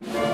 you